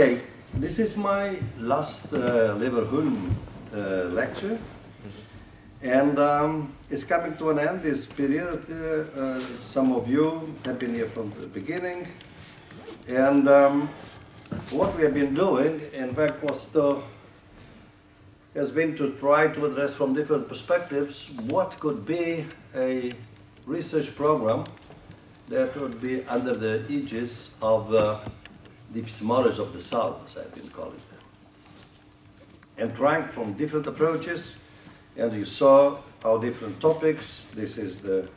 Okay, this is my last uh, Leverhulme uh, lecture. And um, it's coming to an end, this period. Uh, uh, some of you have been here from the beginning. And um, what we have been doing, in fact, was to, has been to try to address from different perspectives what could be a research program that would be under the aegis of uh, the epistemology of the South, as I've been calling them. And trying from different approaches, and you saw our different topics. This is the,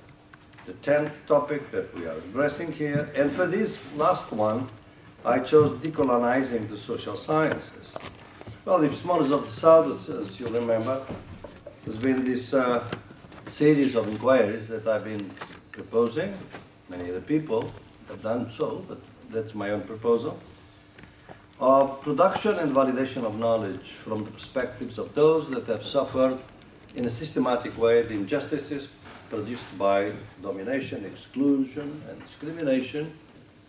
the 10th topic that we are addressing here. And for this last one, I chose decolonizing the social sciences. Well, the epistemology of the South, as, as you remember, has been this uh, series of inquiries that I've been proposing. Many other people have done so, but that's my own proposal, of production and validation of knowledge from the perspectives of those that have suffered in a systematic way the injustices produced by domination, exclusion, and discrimination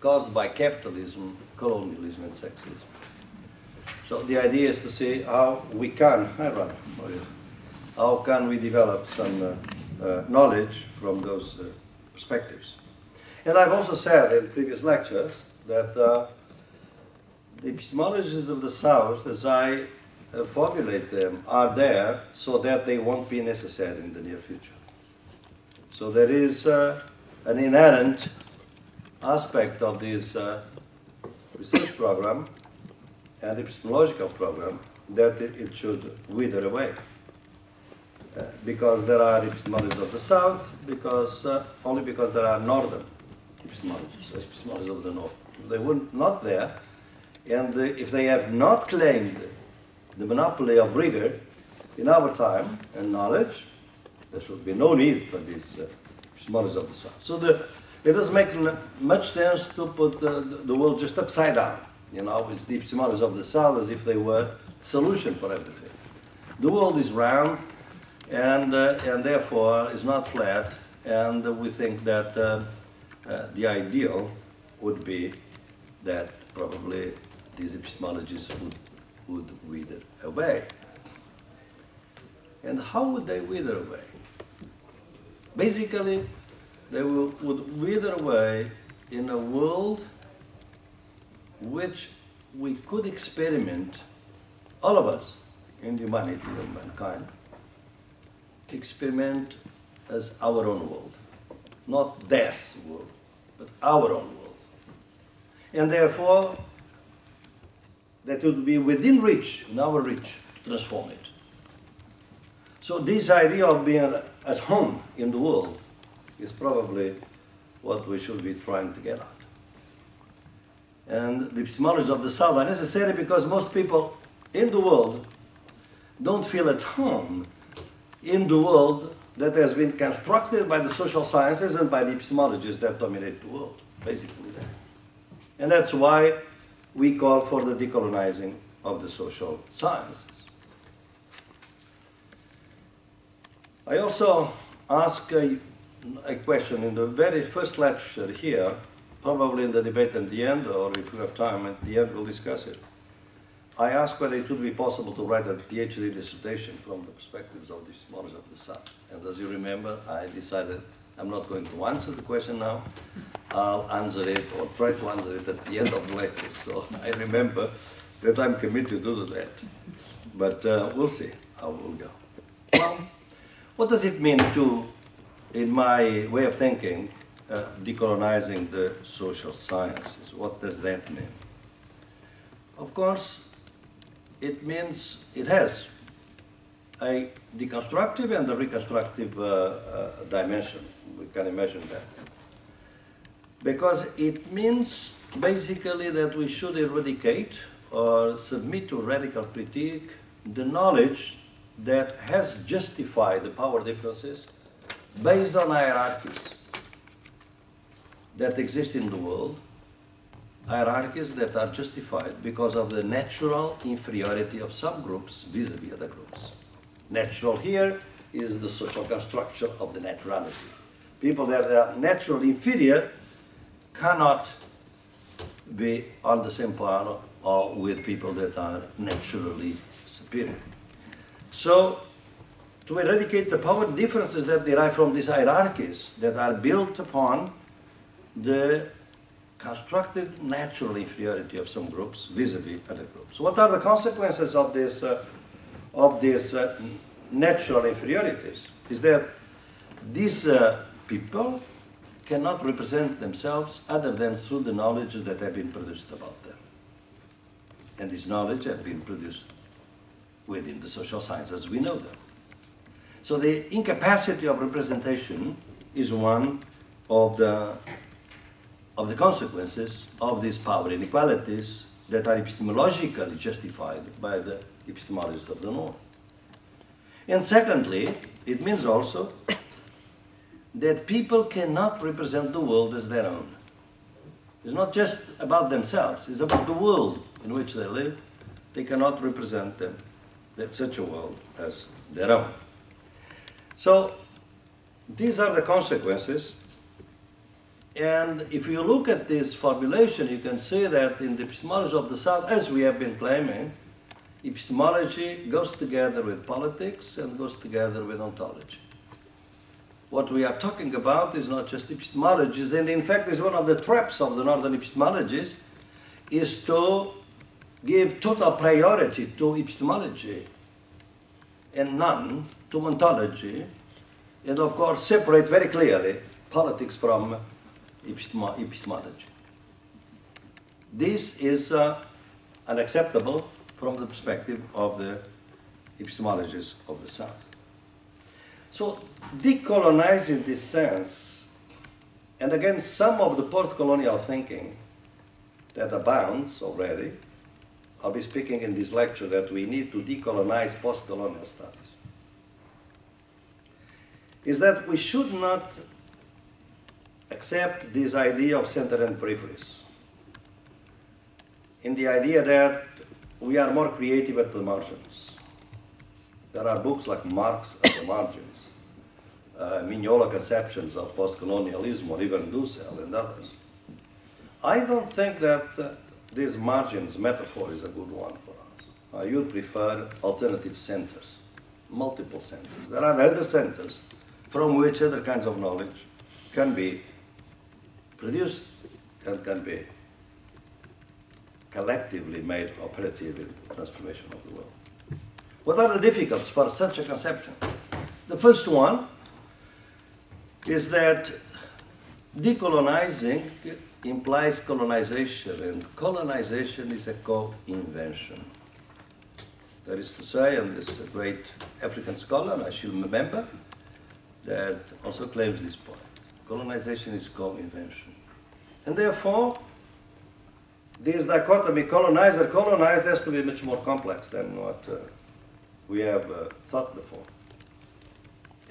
caused by capitalism, colonialism, and sexism. So the idea is to see how we can, how can we develop some uh, uh, knowledge from those uh, perspectives. And I've also said in previous lectures that uh, the epistemologies of the South, as I uh, formulate them, are there so that they won't be necessary in the near future. So there is uh, an inherent aspect of this uh, research program and epistemological program that it, should wither away. Uh, because there are epistemologies of the South, because uh, only because there are northern epistemologies, epistemologies of the North. They were not there, and if they have not claimed the monopoly of rigor in our time and knowledge, there should be no need for these uh, of the South. So the, it doesn't make much sense to put the, the world just upside down. You know, it's the epistemologies of the South as if they were the solution for everything. The world is round, and, uh, and therefore is not flat, and uh, we think that uh, uh, the ideal would be that probably these epistemologies would, would wither away. And how would they wither away? Basically, they will, would wither away in a world which we could experiment, all of us in humanity and mankind, to experiment as our own world, not theirs world, but our own world. And therefore, that would be within reach, in our reach, to transform it. So this idea of being at home in the world is probably what we should be trying to get at. And the epistemologies of the South are necessary because most people in the world don't feel at home in the world that has been constructed by the social sciences and by the epistemologies that dominate the world, basically that. And that's why we call for the decolonizing of the social sciences. I also ask a, a question in the very first lecture here, probably in the debate at the end, or if we have time at the end, we'll discuss it. I asked whether it would be possible to write a PhD dissertation from the perspectives of the epistemology of the South. And as you remember, I decided I'm not going to answer the question now. I'll answer it or try to answer it at the end of the lecture. So I remember that I'm committed to that. But uh, we'll see how we'll go. Well, what does it mean to, in my way of thinking, uh, decolonizing the social sciences? What does that mean? Of course, it means it has a deconstructive and a reconstructive uh, uh, dimension. We can imagine that. Because it means basically that we should eradicate or submit to radical critique the knowledge that has justified the power differences based on hierarchies that exist in the world hierarchies that are justified because of the natural inferiority of some groups vis-a-vis -vis other groups. Natural here is the social construction of the naturality. People that are naturally inferior cannot be on the same par or with people that are naturally superior. So, to eradicate the power differences that derive from these hierarchies that are built upon the constructed natural inferiority of some groups vis-a-vis other groups. What are the consequences of this, uh, of these uh, natural inferiorities? Is that these uh, people cannot represent themselves other than through the knowledge that have been produced about them. And this knowledge has been produced within the social sciences as we know them. So the incapacity of representation is one of the, of the consequences of these power inequalities that are epistemologically justified by the epistemologists of the North. And secondly, it means also that people cannot represent the world as their own. It's not just about themselves, it's about the world in which they live. They cannot represent them, such a world as their own. So these are the consequences. And if you look at this formulation, you can see that in the epistemology of the South, as we have been claiming, epistemology goes together with politics and goes together with ontology what we are talking about is not just epistemologies, and in fact is one of the traps of the northern epistemologies, is to give total priority to epistemology and none to ontology, and of course separate very clearly politics from epistemology. This is uh, unacceptable from the perspective of the epistemologists of the South. So decolonize in this sense, and again, some of the post-colonial thinking that abounds already, I'll be speaking in this lecture that we need to decolonize post-colonial studies, is that we should not accept this idea of center and peripheries, in the idea that we are more creative at the margins there are books like Marx at the Margins, uh, Mignolo Conceptions of Post-Colonialism, or even Dussel and others. I don't think that uh, this margins metaphor is a good one for us. I would prefer alternative centers, multiple centers. There are other centers from which other kinds of knowledge can be produced and can be collectively made operative in the transformation of the world. What are the difficulties for such a conception? The first one is that decolonizing implies colonization, and colonization is a co-invention. That is to say, and this great African scholar, Achille Mbembe, that also claims this point. Colonization is co-invention. And therefore, this dichotomy, colonizer, colonized, has to be much more complex than what uh, we have uh, thought before.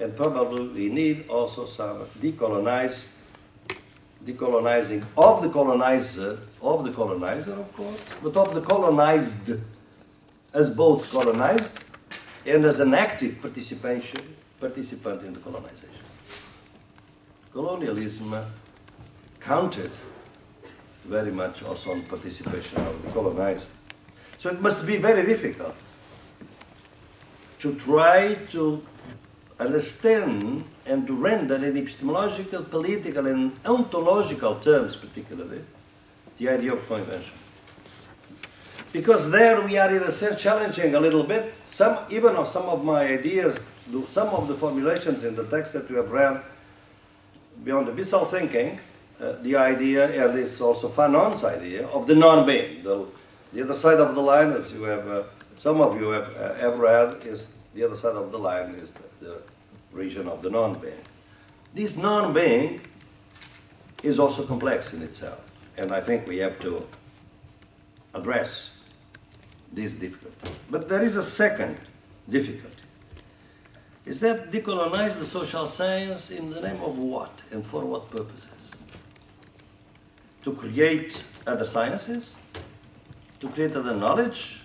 And probably we need also some decolonizing of the colonizer, of the colonizer, of course, but of the colonized as both colonized and as an active participation, participant in the colonization. Colonialism counted very much also on participation of the colonized. So it must be very difficult to try to understand and to render in epistemological, political, and ontological terms, particularly, the idea of co-invention. Because there we are, in a sense, challenging a little bit some, even of some of my ideas, some of the formulations in the text that we have read beyond the abyssal thinking, uh, the idea, and it's also Fanon's idea, of the non-being. The, the other side of the line, as you have, uh, some of you have, uh, have read, is the other side of the line is the, the region of the non-being. This non-being is also complex in itself, and I think we have to address this difficulty. But there is a second difficulty. Is that decolonize the social science in the name of what and for what purposes? To create other sciences? To create other knowledge?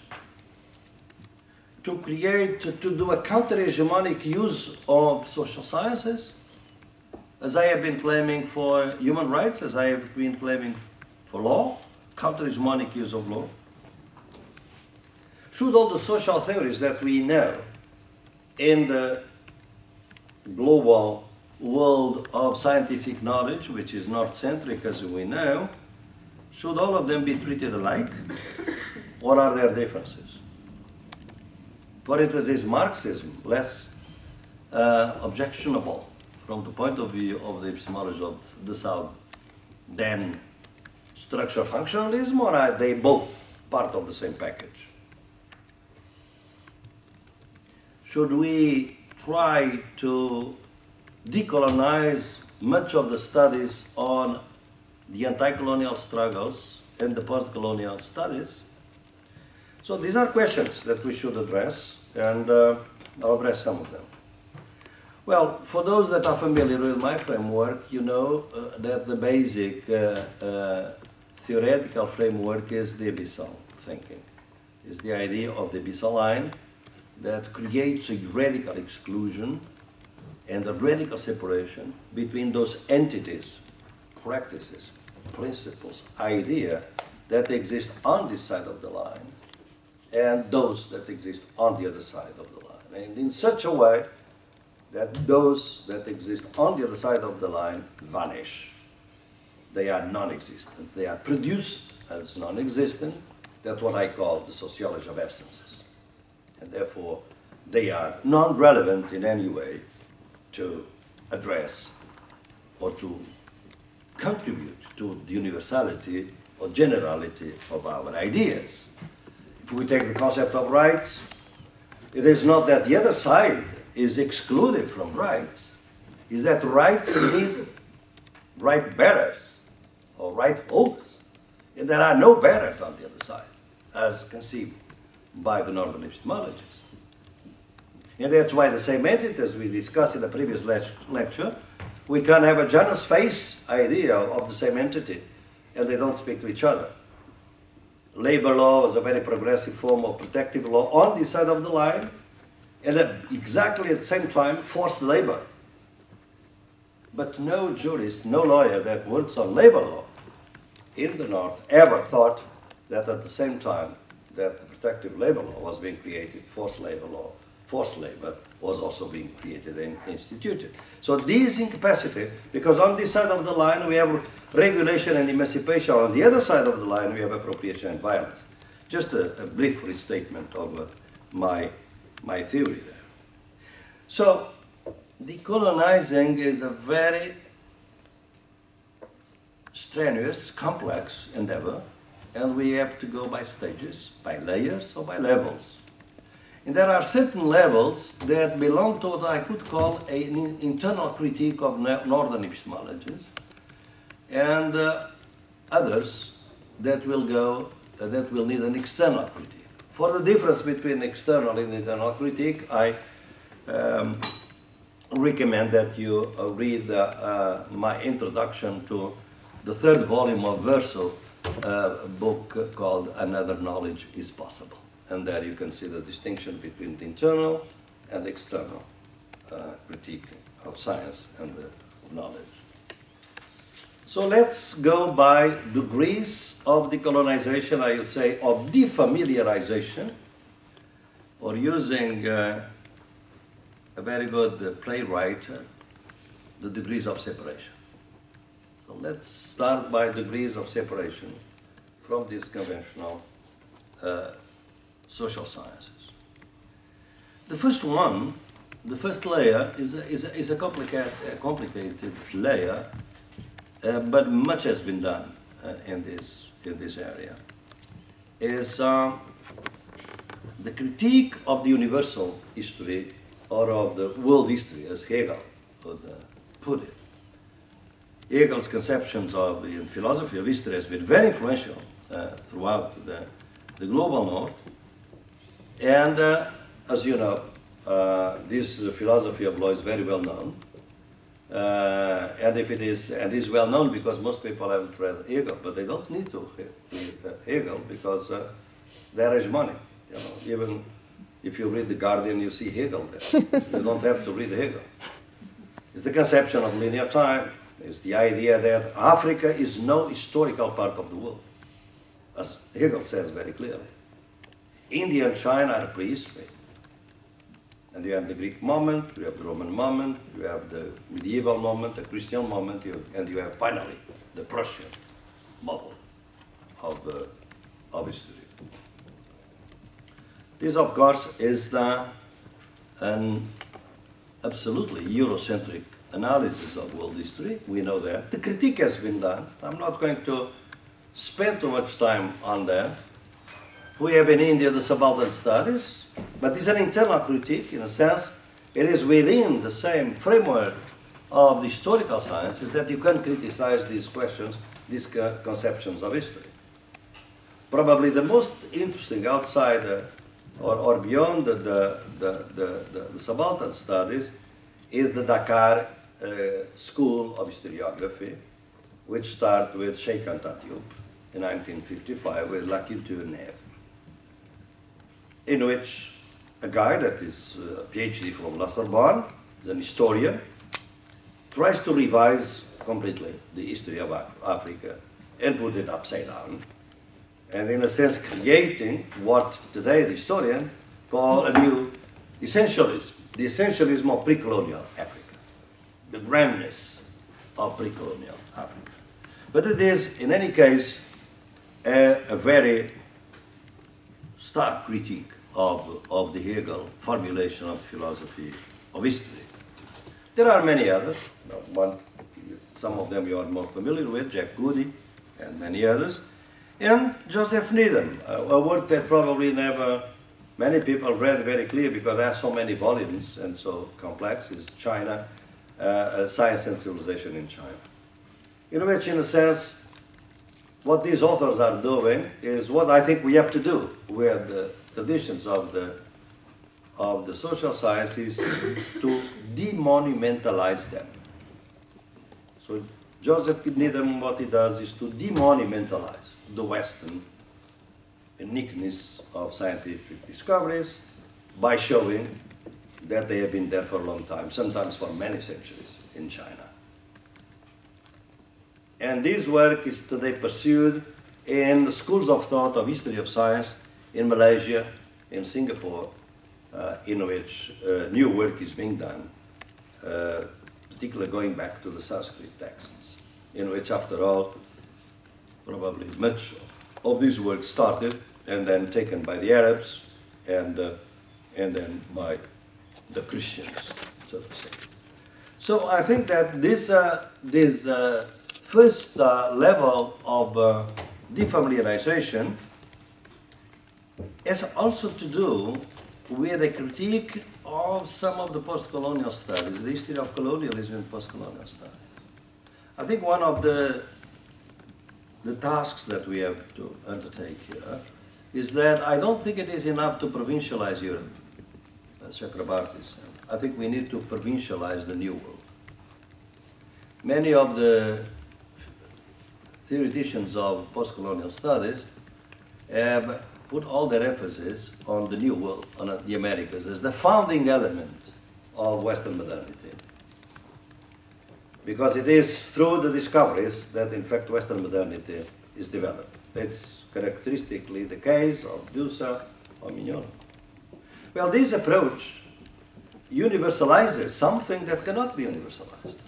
To create, to, do a counter-hegemonic use of social sciences, as I have been claiming for human rights, as I have been claiming for law, counter-hegemonic use of law. should all the social theories that we know in the global world of scientific knowledge, which is north-centric as we know, should all of them be treated alike? Or are there differences? For instance, is Marxism less uh, objectionable from the point of view of the epistemology of the South than structural functionalism, or are they both part of the same package? Should we try to decolonize much of the studies on the anti-colonial struggles and the post-colonial studies? So these are questions that we should address, and uh, I'll address some of them. Well, for those that are familiar with my framework, you know uh, that the basic uh, uh, theoretical framework is the abyssal thinking. Is the idea of the abyssal line that creates a radical exclusion and a radical separation between those entities, practices, principles, idea that exist on this side of the line and those that exist on the other side of the line. And in such a way that those that exist on the other side of the line vanish. They are non-existent. They are produced as non-existent. That's what I call the sociology of absences. And therefore, they are non-relevant in any way to address or to contribute to the universality or generality of our ideas. If we take the concept of rights, it is not that the other side is excluded from rights, is that rights need right bearers or right holders. And there are no bearers on the other side, as conceived by the northern epistemologists. And that's why the same entity, as we discussed in the previous lecture, we can have a Janus face idea of the same entity, and they don't speak to each other. Labor law was a very progressive form of protective law on this side of the line, and at exactly at the same time forced labor. But no jurist, no lawyer that works on labor law in the North ever thought that at the same time that the protective labor law was being created, forced labor law forced labor was also being created and instituted. So this incapacity, because on this side of the line we have regulation and emancipation, on the other side of the line we have appropriation and violence. Just a, a brief restatement of uh, my, my theory there. So decolonizing is a very strenuous, complex endeavor, and we have to go by stages, by layers, or by levels. And there are certain levels that belong to what I could call an internal critique of northern epistemologies, and uh, others that will go, uh, that will need an external critique. For the difference between external and internal critique, I um, recommend that you uh, read uh, my introduction to the third volume of Verso uh, book called Another Knowledge is Possible and there you can see the distinction between the internal and the external uh, critique of science and the knowledge. So let's go by degrees of decolonization, I would say, of defamiliarization, or using uh, a very good uh, playwright, uh, the degrees of separation. So let's start by degrees of separation from this conventional uh, social sciences. The first one, the first layer is a, is a, is a, complicated, a complicated layer, uh, but much has been done uh, in, this, in this area, is uh, the critique of the universal history or of the world history, as Hegel would uh, put it. Hegel's conceptions of in philosophy of history has been very influential uh, throughout the, the global north, and uh, as you know, uh, this philosophy of law is very well known. Uh, and if it is, and is well known because most people haven't read Hegel, but they don't need to read uh, Hegel because uh, there is money. You know, even if you read The Guardian, you see Hegel there. you don't have to read Hegel. It's the conception of linear time. It's the idea that Africa is no historical part of the world, as Hegel says very clearly. India and China are prehistory. And you have the Greek moment, you have the Roman moment, you have the medieval moment, the Christian moment, you, and you have finally the Prussian model of, uh, of history. This, of course, is the, an absolutely Eurocentric analysis of world history. We know that. The critique has been done. I'm not going to spend too much time on that. We have in India the subaltern studies, but it's an internal critique in a sense. It is within the same framework of the historical sciences that you can criticize these questions, these conceptions of history. Probably the most interesting outside uh, or, or beyond the, the, the, the, the subaltern studies is the Dakar uh, School of Historiography, which started with Cheikh Anta Diop in 1955 with La Culture Neuve, in which a guy that is uh, a PhD from La Sorbonne, is an historian, tries to revise completely the history of Africa and put it upside down and in a sense creating what today the historians call a new essentialism, the essentialism of pre-colonial Africa, the grandness of pre-colonial Africa. But it is, in any case, a, a very stark critique of, of the Hegel formulation of philosophy of history. There are many others. One, some of them you are more familiar with, Jack Goody and many others and Joseph Needham, a work that probably never many people read very clear because there are so many volumes and so complex is China, uh, Science and Civilization in China. In which, in a sense, what these authors are doing is what I think we have to do with the traditions of the, of the social sciences to demonumentalize them. So Joseph Needham, what he does is to demonumentalize the Western uniqueness of scientific discoveries by showing that they have been there for a long time, sometimes for many centuries in China. And this work is today pursued in the schools of thought of history of science in Malaysia, in Singapore, uh, in which uh, new work is being done, uh, particularly going back to the Sanskrit texts, in which, after all, probably much of this work started and then taken by the Arabs and, uh, and then by the Christians, so to say. So I think that this, uh, this uh, first level of defamiliarization has also to do with a critique of some of the post-colonial studies, the history of colonialism and post-colonial studies. I think one of the the tasks that we have to undertake here is that I don't think it is enough to provincialize Europe, as Chakrabarty said. I think we need to provincialize the New World. Many of the theoreticians of post-colonial studies have put all their emphasis on the New World, on the Americas, as the founding element of Western modernity because it is through the discoveries that, in fact, Western modernity is developed. It's characteristically the case of Dussel or Mignolo. Well, this approach universalizes something that cannot be universalized.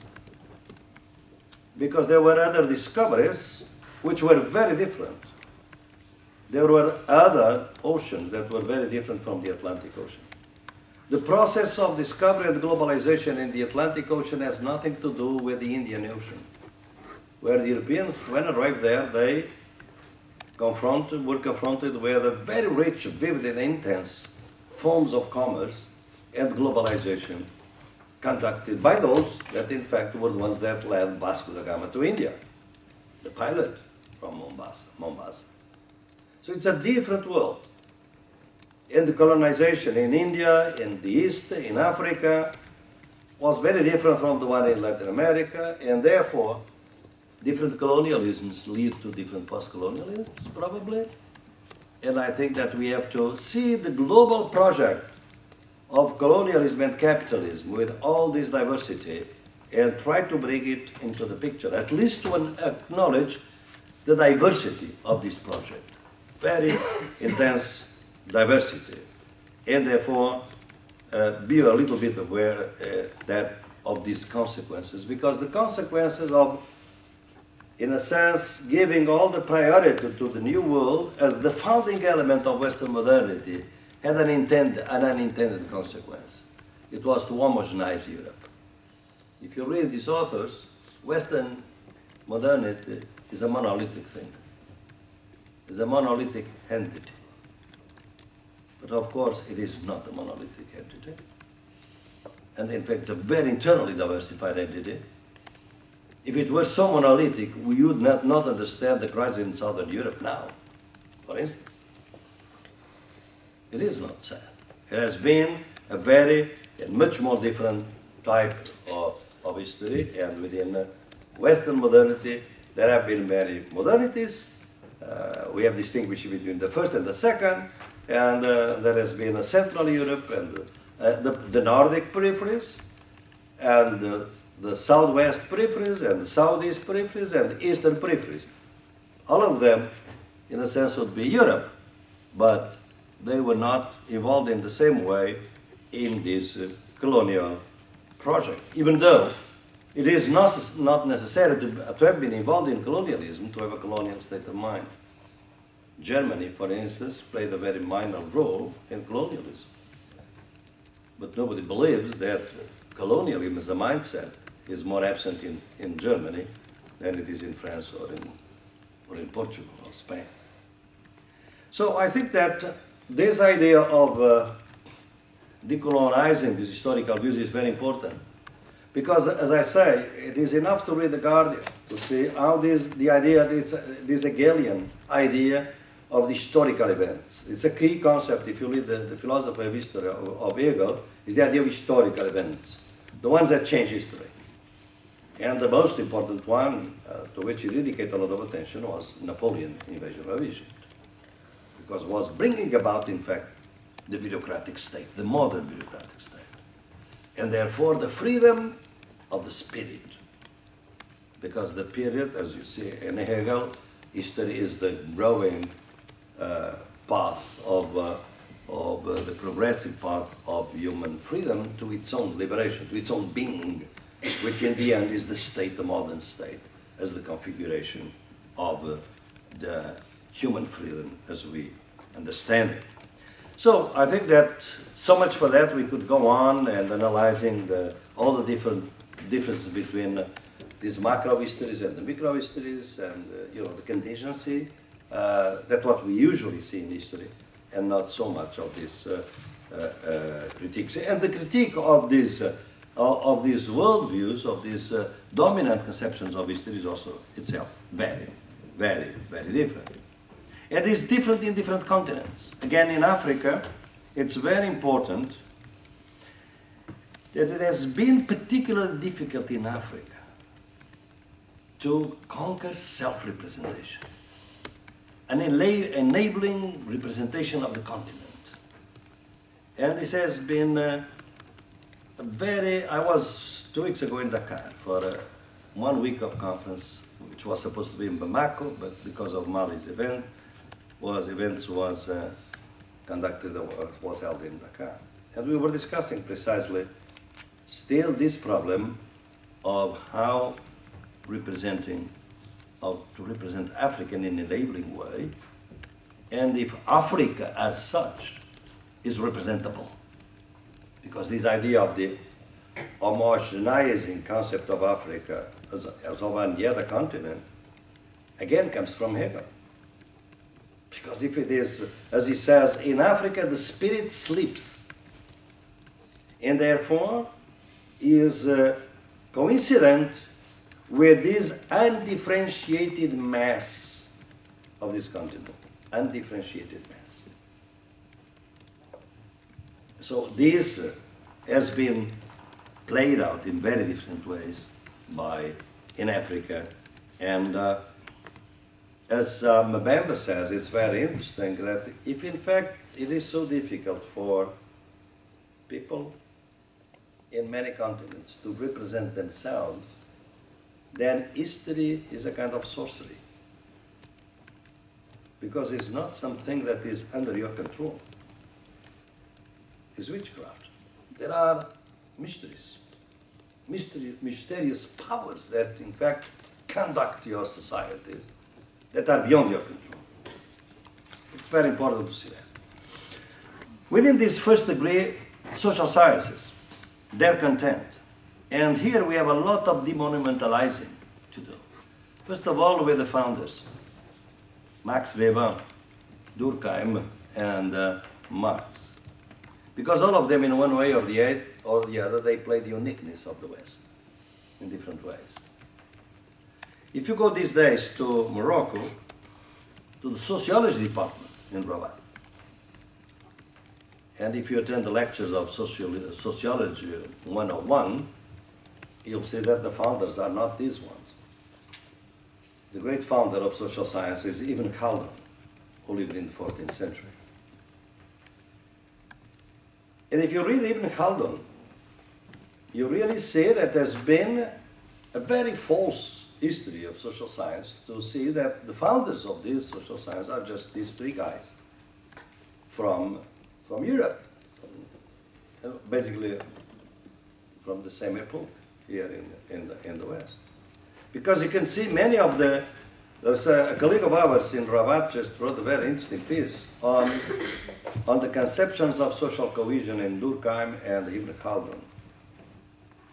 Because there were other discoveries which were very different. There were other oceans that were very different from the Atlantic Ocean. The process of discovery and globalization in the Atlantic Ocean has nothing to do with the Indian Ocean. Where the Europeans, when arrived there, they confronted, were confronted with a very rich, vivid, and intense forms of commerce and globalization conducted by those that in fact were the ones that led Vasco da Gama to India, the pilot from Mombasa. Mombasa. So it's a different world and the colonization in India, in the East, in Africa, was very different from the one in Latin America, and therefore, different colonialisms lead to different post-colonialisms, probably. And I think that we have to see the global project of colonialism and capitalism with all this diversity and try to bring it into the picture, at least to acknowledge the diversity of this project. Very intense diversity, and therefore uh, be a little bit aware uh, that of these consequences, because the consequences of, in a sense, giving all the priority to the new world as the founding element of Western modernity had an, intent, an unintended consequence. It was to homogenize Europe. If you read these authors, Western modernity is a monolithic thing. It's a monolithic entity. But of course, it is not a monolithic entity. And in fact, it's a very internally diversified entity. If it were so monolithic, we would not, not understand the crisis in Southern Europe now, for instance. It is not sad. It has been a very and much more different type of, of history, and within Western modernity, there have been many modernities. Uh, we have distinguished between the first and the second, and uh, there has been a Central Europe and uh, the, the, Nordic peripheries, and the Southwest peripheries, and the Southeast peripheries, and the Eastern peripheries. All of them, in a sense, would be Europe, but they were not involved in the same way in this colonial project, even though it is not, necessary to, to have been involved in colonialism to have a colonial state of mind. Germany, for instance, played a very minor role in colonialism. But nobody believes that colonialism as a mindset is more absent in, in Germany than it is in France or in, or in Portugal or Spain. So I think that this idea of uh, decolonizing these historical views is very important. Because, as I say, it is enough to read The Guardian to see how this, the idea, this, this Hegelian idea of the historical events. It's a key concept, if you read the, the philosophy of history of, of Hegel, is the idea of historical events, the ones that change history. And the most important one, uh, to which he dedicated a lot of attention, was Napoleon invasion of Egypt. Because it was bringing about, in fact, the bureaucratic state, the modern bureaucratic state. And therefore, the freedom of the spirit. Because the period, as you see in Hegel, history is the growing uh, path of, uh, of uh, the progressive path of human freedom to its own liberation, to its own being, which in the end is the state, the modern state, as the configuration of uh, the human freedom as we understand it. So I think that so much for that we could go on and analyzing the, all the different differences between uh, these macro histories and the micro histories and uh, you know the contingency. Uh, that's what we usually see in history, and not so much of these uh, uh, uh, critiques. And the critique of these of these worldviews, of these dominant conceptions of history, is also itself very, very, very different. It is different in different continents. Again, in Africa, it's very important that it has been particularly difficult in Africa to conquer self-representation, an enabling representation of the continent. And this has been uh, a very, I was two weeks ago in Dakar for a one week of conference, which was supposed to be in Bamako, but because of Mali's event, was events was uh, conducted uh, was held in Dakar, and we were discussing precisely still this problem of how representing how to represent African in a labeling way, and if Africa as such is representable, because this idea of the homogenizing concept of Africa as, as of any other continent again comes from Hegel. Because if it is, as he says, in Africa the spirit sleeps. And therefore is uh, coincident with this undifferentiated mass of this continent. Undifferentiated mass. So this uh, has been played out in very different ways by in Africa and uh, as uh, says, it's very interesting that if in fact it is so difficult for people in many continents to represent themselves, then history is a kind of sorcery. Because it's not something that is under your control. It's witchcraft. There are mysteries, mystery, mysterious powers that, in fact, conduct your societies that are beyond your control. It's very important to see that. Within this first degree, social sciences, their content. And here we have a lot of demonumentalizing to do. First of all, with the founders, Max Weber, Durkheim, and uh, Marx. Because all of them, in one way or the, or the other, they play the uniqueness of the West in different ways. If you go these days to Morocco, to the sociology department in Rabat, and if you attend the lectures of Sociology 101, you'll see that the founders are not these ones. The great founder of social science is Ibn Khaldun, who lived in the 14th century. And if you read Ibn Khaldun, you really see that there's been a very false history of social science to see that the founders of this social science are just these three guys from, from Europe, from, basically from the same epoch here in, in, the, in the West. Because you can see many of the, there's a, a colleague of ours in Rabat just wrote a very interesting piece on, on the conceptions of social cohesion in Durkheim and Ibn Khaldun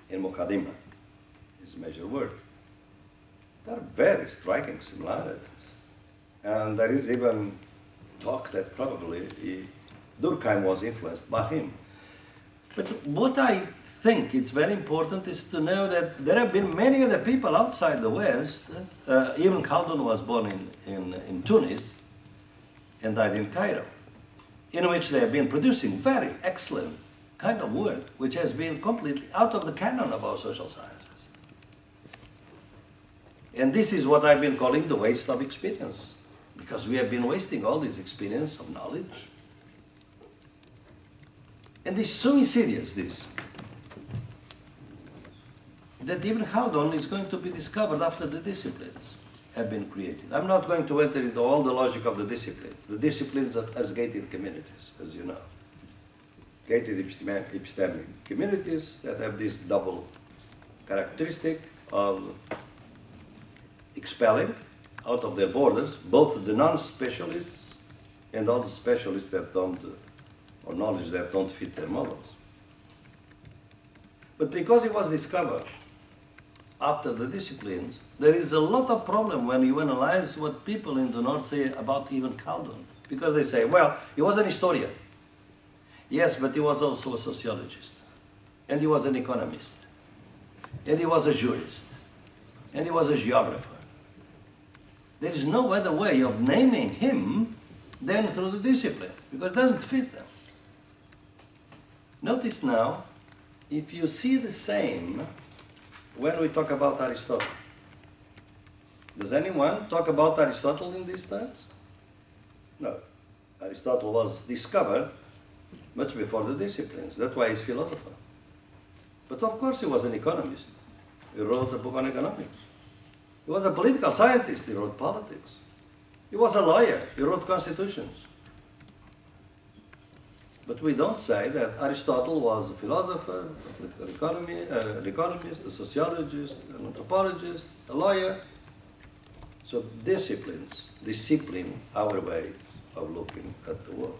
in Muqaddimah, his major work. There are very striking similarities. And there is even talk that probably he, Durkheim was influenced by him. But what I think it's very important is to know that there have been many other people outside the West. Uh, Ibn Khaldun was born in, in, in Tunis and died in Cairo, in which they have been producing very excellent kind of work, which has been completely out of the canon of our social sciences. And this is what I've been calling the waste of experience, because we have been wasting all this experience of knowledge. And it's so insidious, this that Ibn Khaldun is going to be discovered after the disciplines have been created. I'm not going to enter into all the logic of the disciplines. The disciplines as gated communities, as you know. Gated epistemic communities that have this double characteristic of expelling out of their borders both the non-specialists and all the specialists that don't, or knowledge that don't fit their models. But because it was discovered after the disciplines, there is a lot of problem when you analyze what people in the North say about Ibn Khaldun. Because they say, well, he was an historian. Yes, but he was also a sociologist. And he was an economist. And he was a jurist. And he was a geographer. There is no other way of naming him than through the discipline, because it doesn't fit them. Notice now, if you see the same when we talk about Aristotle. Does anyone talk about Aristotle in these times? No. Aristotle was discovered much before the disciplines. That's why he's philosopher. But of course he was an economist. He wrote a book on economics. He was a political scientist. He wrote politics. He was a lawyer. He wrote constitutions. But we don't say that Aristotle was a philosopher, a political economy, uh, an economist, a sociologist, an anthropologist, a lawyer. So disciplines, discipline our way of looking at the world.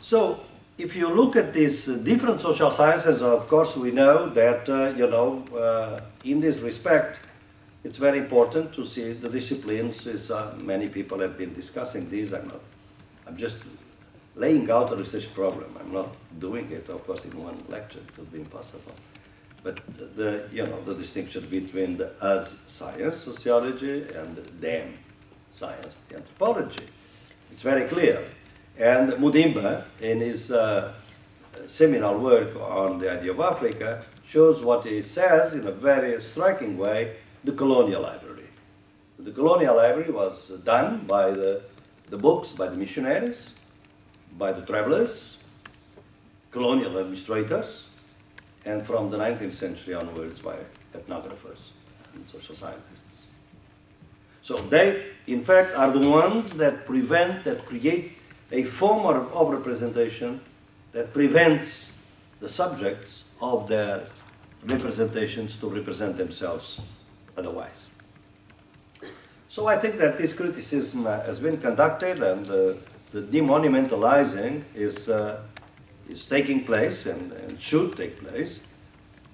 So if you look at these uh, different social sciences, of course we know that, uh, you know, uh, in this respect, it's very important to see the disciplines, uh, many people have been discussing these. I'm, not, I'm just laying out a research problem. I'm not doing it, of course, in one lecture. It would be impossible. But the, you know, the distinction between the us science, sociology, and them science, the anthropology, it's very clear. And Mudimbe, in his uh, seminal work on the idea of Africa, shows what he says in a very striking way, the colonial library. The colonial library was done by the, the books by the missionaries, by the travelers, colonial administrators, and from the 19th century onwards by ethnographers and social scientists. So they, in fact, are the ones that prevent, that create a form of representation that prevents the subjects of their representations to represent themselves otherwise. So I think that this criticism uh, has been conducted and uh, the demonumentalizing is, uh, is taking place and, and, should take place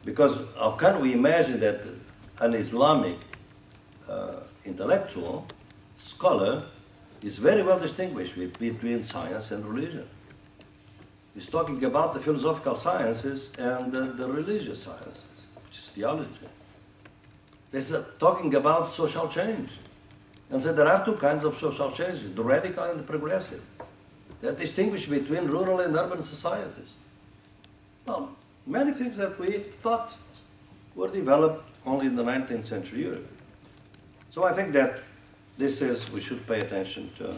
because how can we imagine that an Islamic uh, intellectual, scholar, is very well distinguished between science and religion. He's talking about the philosophical sciences and uh, the religious sciences, which is theology. He's talking about social change. And so there are two kinds of social changes, the radical and the progressive. That distinguish between rural and urban societies. Well, many things that we thought were developed only in the 19th century Europe. So I think that this is, we should pay attention to,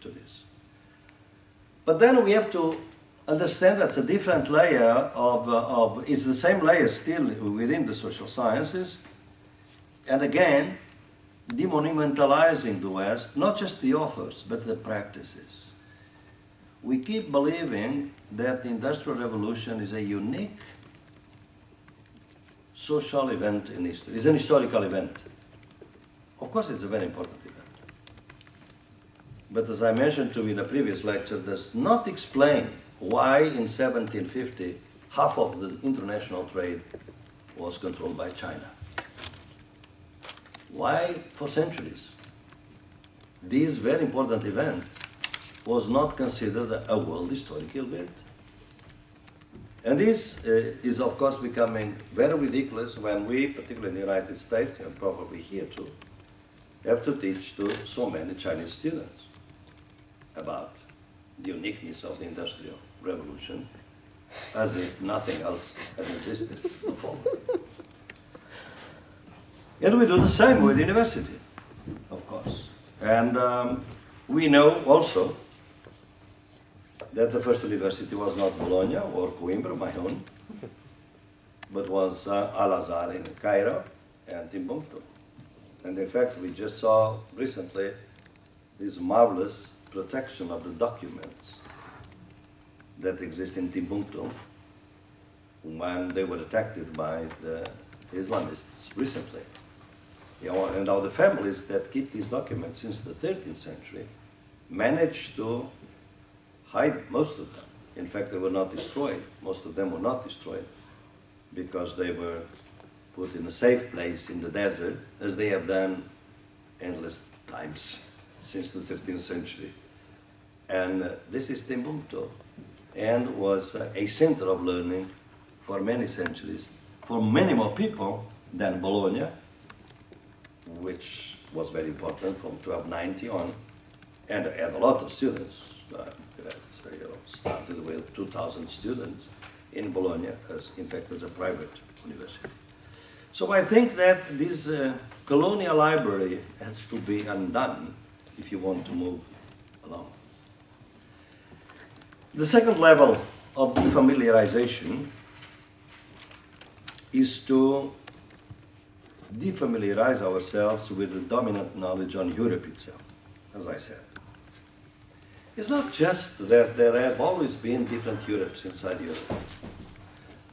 to this. But then we have to understand that's a different layer of, uh, of, it's the same layer still within the social sciences. And again, demonumentalizing the West, not just the authors, but the practices. We keep believing that the Industrial Revolution is a unique social event in history. It's an historical event. Of course, it's a very important event. But as I mentioned to you in a previous lecture, does not explain why in 1750 half of the international trade was controlled by China. Why for centuries? This very important event was not considered a world historical event. And this uh, is, of course, becoming very ridiculous when we, particularly in the United States, and probably here too, have to teach to so many Chinese students about the uniqueness of the Industrial Revolution as if nothing else had existed before. and we do the same with university, of course. And um, we know also that the first university was not Bologna or Coimbra, my own, but was uh, Al-Azhar in Cairo and Timbuktu. And in fact, we just saw recently this marvelous protection of the documents that exist in Timbuktu when they were attacked by the Islamists recently. You know, and all the families that keep these documents since the 13th century managed to hide most of them. In fact, they were not destroyed. Most of them were not destroyed because they were put in a safe place in the desert, as they have done endless times since the 13th century. And uh, this is Timbuktu, and was uh, a center of learning for many centuries, for many more people than Bologna, which was very important from 1290 on, and had a lot of students. Uh, you know, started with 2,000 students in Bologna, as in fact as a private university. So I think that this uh, colonial library has to be undone if you want to move along. The second level of defamiliarization is to defamiliarize ourselves with the dominant knowledge on Europe itself, as I said. It's not just that there have always been different Europes inside Europe.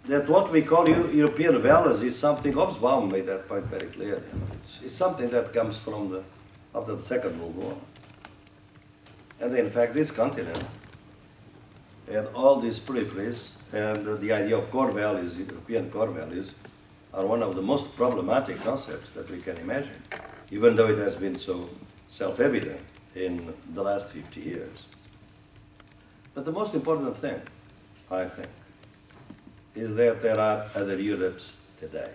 That what we call European values is something, Hobsbawm made that point very clear. It's, it's something that comes from the, after the Second World War. And in fact, this continent had all these peripheries, and the idea of core values, European core values, are one of the most problematic concepts that we can imagine, even though it has been so self-evident in the last 50 years. But the most important thing, I think, is that there are other Europes today.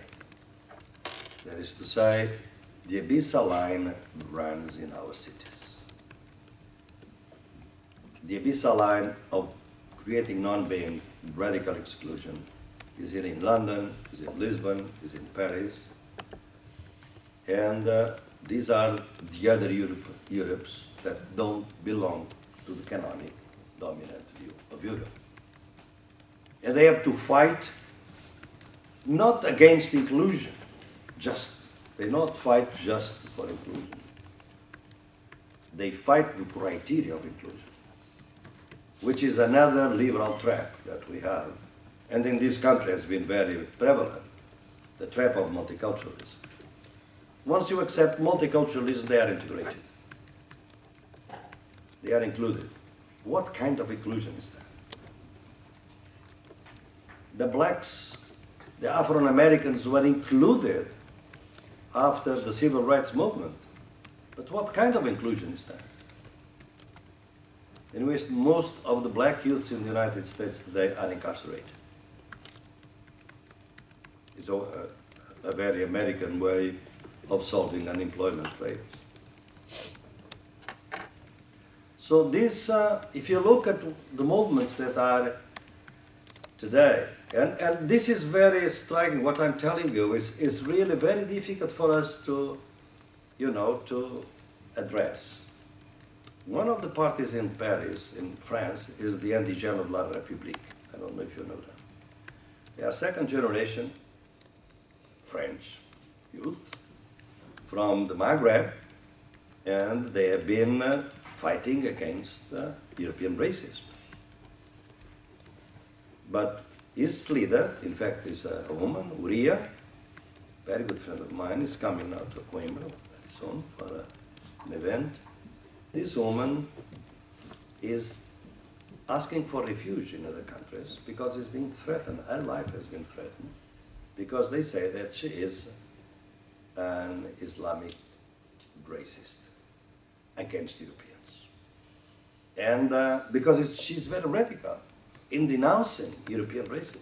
That is to say, the abyssal line runs in our cities. The abyssal line of creating non-being, radical exclusion, is here in London, is in Lisbon, is in Paris. And uh, these are the other Europe, Europes that don't belong to the canonic dominant view of Europe. And they have to fight not against inclusion, just. They not fight just for inclusion. They fight the criteria of inclusion. Which is another liberal trap that we have, and in this country has been very prevalent, the trap of multiculturalism. Once you accept multiculturalism, they are integrated. They are included. What kind of inclusion is that? The blacks, the Afro Americans were included after the civil rights movement. But what kind of inclusion is that? In which most of the black youths in the United States today are incarcerated. It's a, a, very American way of solving unemployment rates. So this, uh, if you look at the movements that are today, and, and this is very striking, what I'm telling you is, is really very difficult for us to, you know, to address. One of the parties in Paris, in France, is the Indigènes of la République. I don't know if you know that. They are second generation French youth from the Maghreb, and they have been uh, fighting against uh, European racism. But his leader, in fact, is a, woman, Houria, very good friend of mine, is coming now to Coimbra very soon for a, an event. This woman is asking for refuge in other countries because it's being threatened. Her life has been threatened because they say that she is an Islamic racist against Europeans. And uh, because she's very radical in denouncing European racism.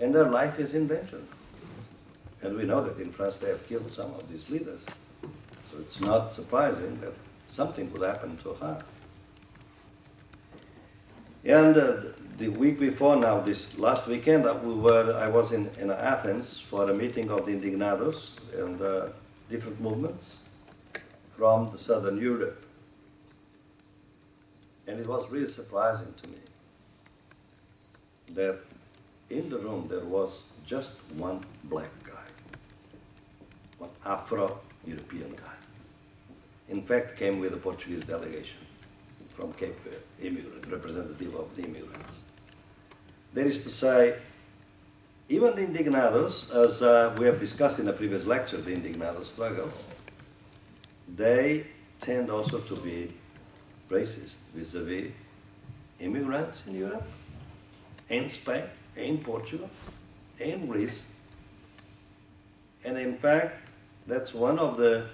And her life is in danger. And we know that in France they have killed some of these leaders. So it's not surprising that something could happen to her. And uh, the week before now, this last weekend, uh, we were, I was in, in Athens for a meeting of the Indignados and uh, different movements from the Southern Europe. And it was really surprising to me that in the room there was just one black guy, one Afro-European guy. In fact, came with a Portuguese delegation from Cape Verde, immigrant, representative of the immigrants. That is to say, even the indignados, as uh, we have discussed in a previous lecture, the indignado struggles, they tend also to be racist vis-a-vis immigrants in Europe, in Spain, in Portugal, in Greece. And in fact, that's one of the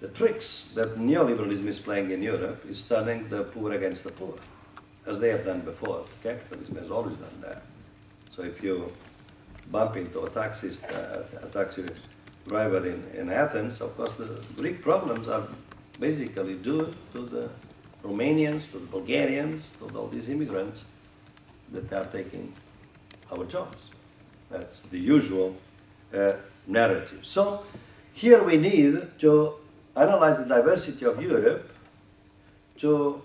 the tricks that neoliberalism is playing in Europe is turning the poor against the poor, as they have done before. Capitalism has always done that. So if you bump into a taxi, uh, a taxi driver in, in Athens, of course the Greek problems are basically due to the Romanians, to the Bulgarians, to all these immigrants that are taking our jobs. That's the usual uh, narrative. So here we need to analyze the diversity of Europe to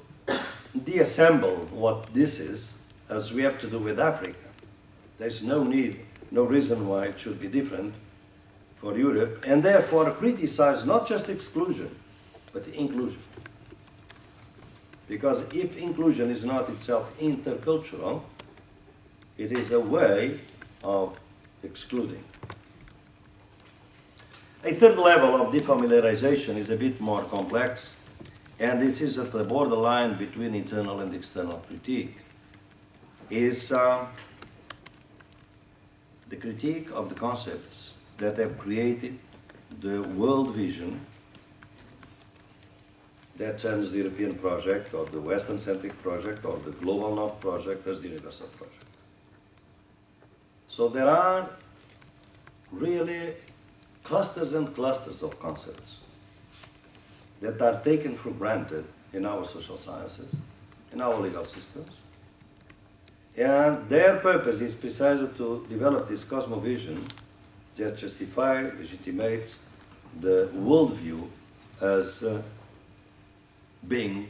deassemble what this is, as we have to do with Africa. There's no need, no reason why it should be different for Europe, and therefore criticize not just exclusion, but inclusion. Because if inclusion is not itself intercultural, it is a way of excluding. A third level of defamiliarization is a bit more complex, and this is at the borderline between internal and external critique, is uh, the critique of the concepts that have created the world vision that turns the European project or the Western-centric project or the Global North project as the universal project. So there are really clusters and clusters of concepts that are taken for granted in our social sciences, in our legal systems. And their purpose is precisely to develop this cosmovision that justifies, legitimates the worldview as uh, being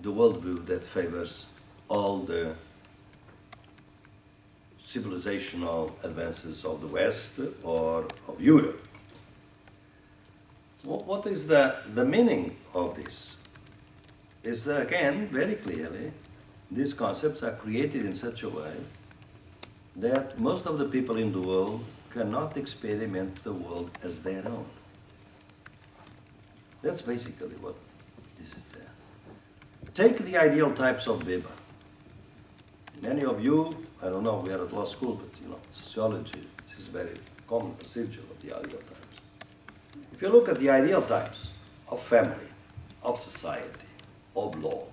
the worldview that favors all the civilizational advances of the West or of Europe. What is the, the meaning of this? is that again very clearly these concepts are created in such a way that most of the people in the world cannot experiment the world as their own. That's basically what this is there. Take the ideal types of Weber. Many of you, I don't know, we are at law school, but you know, sociology is very common procedure of the ideal types. If you look at the ideal types of family, of society, of law,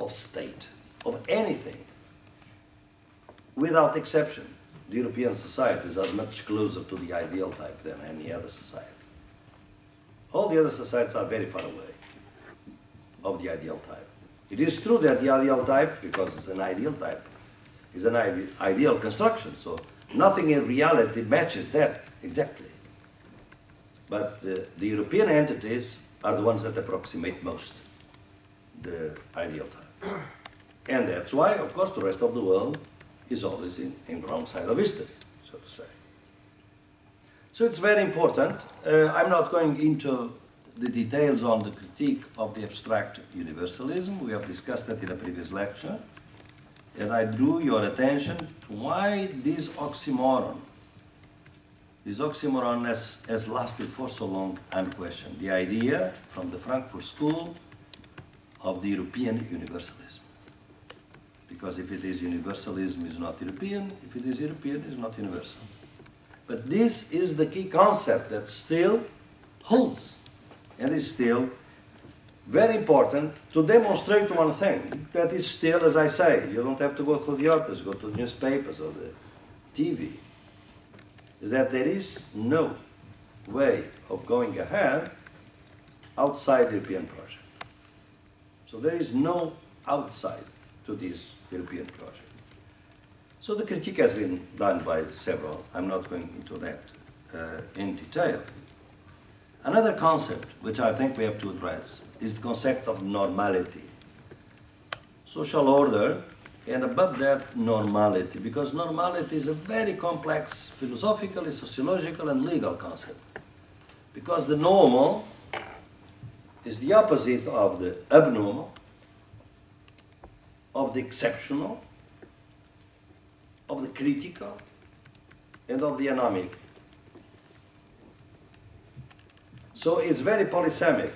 of state, of anything, without exception, the European societies are much closer to the ideal type than any other society. All the other societies are very far away of the ideal type. It is true that the ideal type, because it's an ideal type, is an ideal construction, so nothing in reality matches that exactly. But the, the European entities are the ones that approximate most the ideal type. And that's why, of course, the rest of the world is always in, in wrong side of history, so to say. So it's very important. Uh, I'm not going into the details on the critique of the abstract universalism. We have discussed that in a previous lecture. And I drew your attention to why this oxymoron, this oxymoron has, has lasted for so long unquestioned. The idea from the Frankfurt School of the European universalism. Because if it is universalism, it's not European. If it is European, it's not universal. But this is the key concept that still holds and is still very important to demonstrate one thing that is still, as I say, you don't have to go to the authors, go to the newspapers or the TV, is that there is no way of going ahead outside the European project. So there is no outside to this European project. So the critique has been done by several. I'm not going into that uh, in detail. Another concept which I think we have to address is the concept of normality. Social order, and above that, normality, because normality is a very complex philosophically, sociological, and legal concept. Because the normal is the opposite of the abnormal, of the exceptional, of the critical, and of the anomic. So it's very polysemic.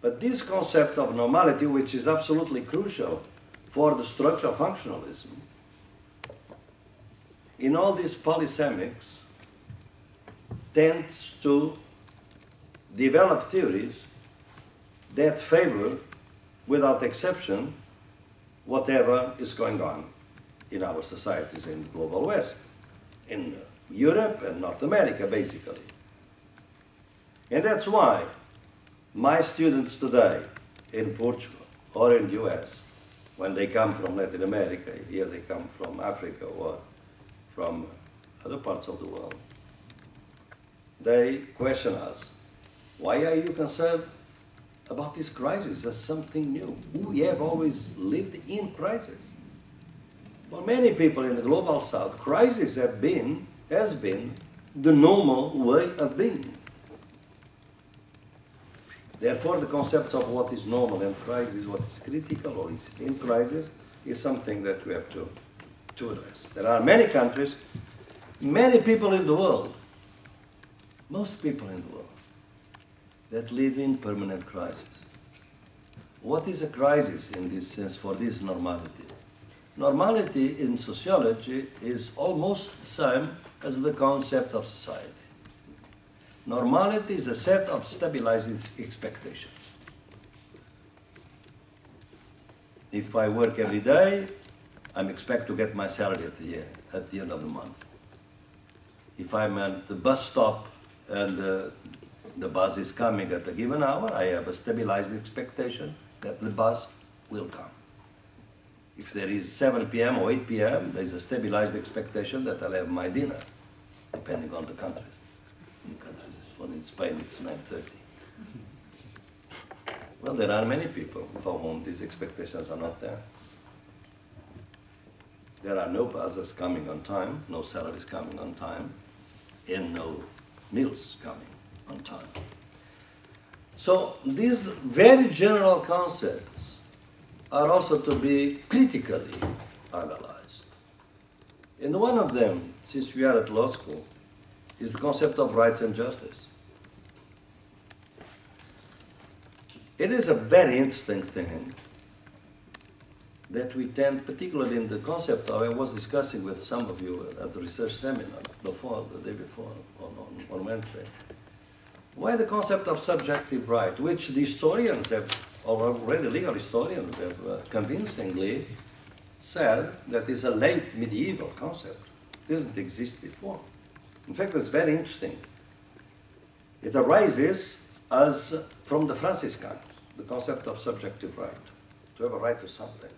But this concept of normality, which is absolutely crucial for the structure of functionalism, in all these polysemics, tends to develop theories that favor, without exception, whatever is going on in our societies in the global West, in Europe and North America, basically. And that's why my students today in Portugal or in the US, when they come from Latin America, here they come from Africa or from other parts of the world, they question us why are you concerned about this crisis as something new? We have always lived in crisis. For many people in the global south, crisis have been, has been the normal way of being. Therefore, the concepts of what is normal and crisis, what is critical or is in crisis, is something that we have to, to address. There are many countries, many people in the world, most people in the world, that live in permanent crisis. What is a crisis in this sense for this normality? Normality in sociology is almost the same as the concept of society. Normality is a set of stabilizing expectations. If I work every day, I'm expect to get my salary at the, at the end of the month. If I'm at the bus stop and uh, the bus is coming at a given hour, I have a stabilized expectation that the bus will come. If there is 7 p.m. or 8 p.m., there is a stabilized expectation that I'll have my dinner, depending on the countries. In in Spain it's 9.30. Well, there are many people for whom these expectations are not there. There are no buses coming on time, no salaries coming on time, and no meals coming on time. So these very general concepts are also to be critically analyzed. And one of them, since we are at law school, is the concept of rights and justice. It is a very interesting thing that we tend, particularly in the concept of, I was discussing with some of you at the research seminar before, the day before, on, on, on Wednesday. Why the concept of subjective right, which the historians have, or already legal historians have uh, convincingly said that is a late medieval concept. Doesn't exist before. In fact, it's very interesting. It arises as from the Franciscans, the concept of subjective right, to have a right to something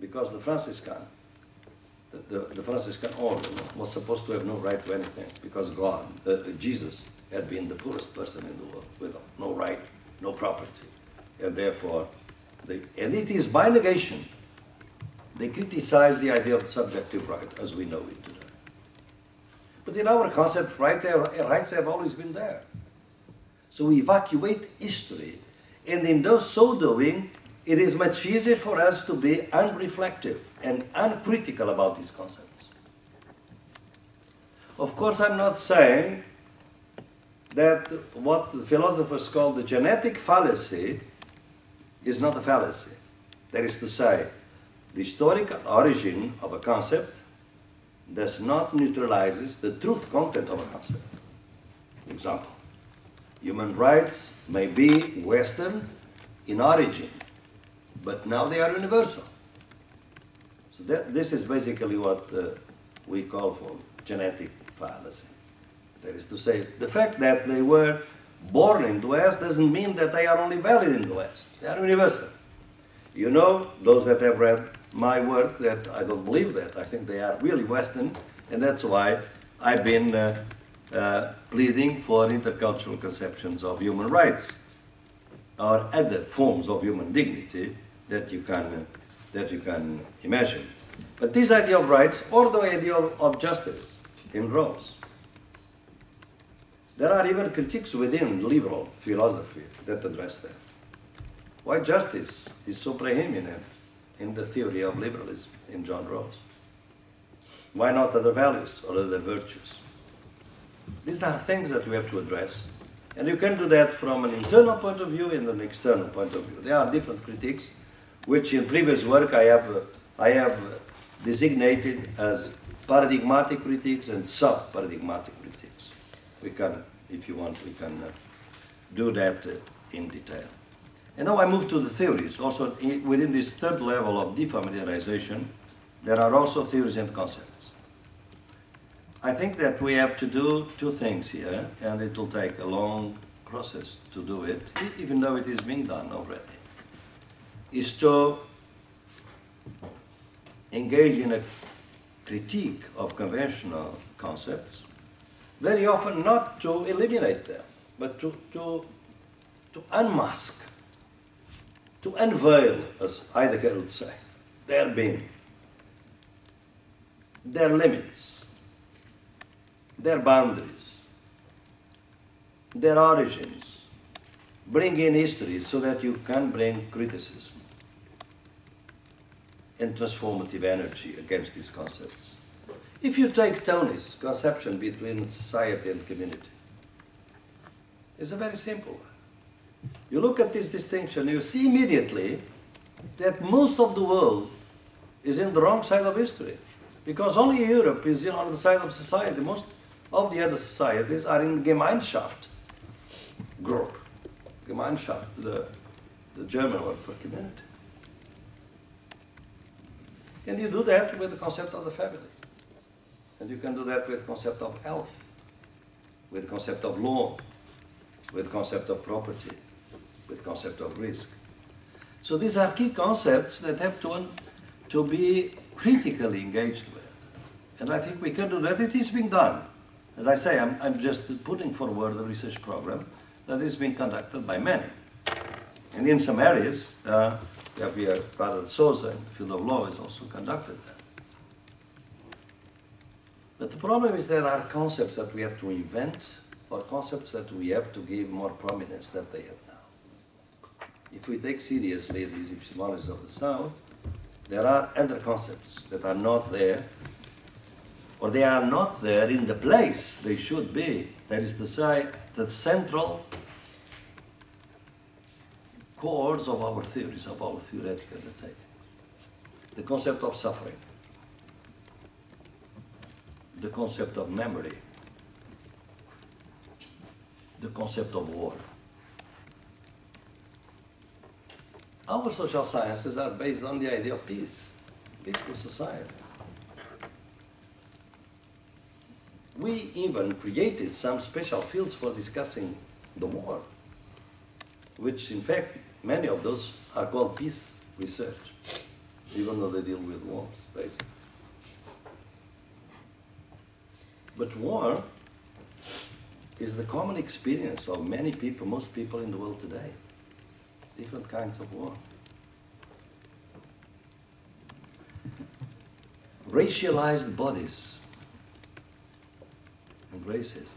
because the Franciscan, the, the, the, Franciscan order was supposed to have no right to anything because God, uh, Jesus, had been the poorest person in the world with no right, no property. And therefore, they, and it is by negation, they criticize the idea of subjective right as we know it today. But in our concept, right there, rights have always been there. So we evacuate history, and in those so doing, it is much easier for us to be unreflective and uncritical about these concepts. Of course, I'm not saying that what the philosophers call the genetic fallacy is not a fallacy. That is to say, the historical origin of a concept does not neutralizes the truth content of a concept. Example, human rights may be Western in origin, but now they are universal. So that, this is basically what uh, we call for genetic fallacy. That is to say, the fact that they were born in the West doesn't mean that they are only valid in the West. They are universal. You know, those that have read my work, that I don't believe that. I think they are really Western, and that's why I've been uh, uh, pleading for intercultural conceptions of human rights or other forms of human dignity that you can, uh, that you can imagine. But this idea of rights or the idea of, of justice in Rawls, there are even critiques within liberal philosophy that address that. Why justice is so preeminent in the theory of liberalism in John Rawls? Why not other values or other virtues? These are things that we have to address. And you can do that from an internal point of view and an external point of view. There are different critiques, which in previous work I have, I have designated as paradigmatic critiques and sub-paradigmatic critiques. We can, if you want, we can uh, do that uh, in detail. And now I move to the theories. Also, within this third level of defamiliarization, there are also theories and concepts. I think that we have to do two things here, and it will take a long process to do it, even though it is being done already is to engage in a critique of conventional concepts, very often not to eliminate them, but to, to, to unmask, to unveil, as Heidegger would say, their being, their limits, their boundaries, their origins, bring in history so that you can bring criticism and transformative energy against these concepts. If you take Tönnies' conception between society and community, it's a very simple one. You look at this distinction, you see immediately that most of the world is in the wrong side of history. Because only Europe is on the side of society. Most of the other societies are in Gemeinschaft group. Gemeinschaft, the, the German word for community. And you do that with the concept of the family. And you can do that with the concept of health, with the concept of law, with the concept of property, with concept of risk. So these are key concepts that have to, to be critically engaged with. And I think we can do that. It is being done. As I say, I'm, I'm just putting forward a research program that is being conducted by many. And in some areas, uh, Gabriel Prada Souza in the field of law has also conducted that. But the problem is there are concepts that we have to invent or concepts that we have to give more prominence than they have. If we take seriously these epistemologies of the South, there are other concepts that are not there, or they are not there in the place they should be. That is to say, the central cores of our theories, of our theoretical undertaking. The concept of suffering, the concept of memory, the concept of war. Our social sciences are based on the idea of peace, peaceful society. We even created some special fields for discussing the war, which in fact many of those are called peace research, even though they deal with wars, basically. But war is the common experience of many people, most people in the world today. Different kinds of war. Racialized bodies and races